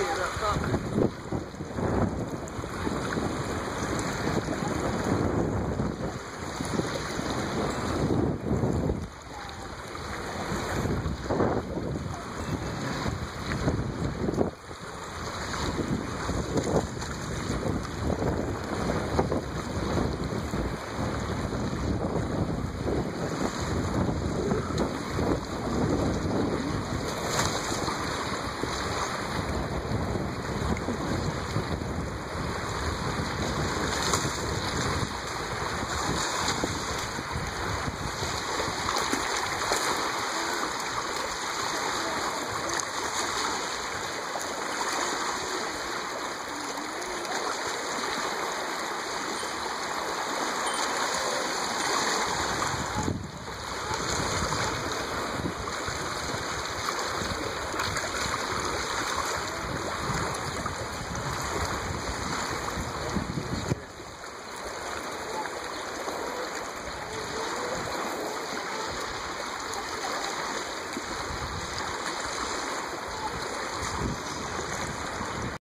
一个，哈。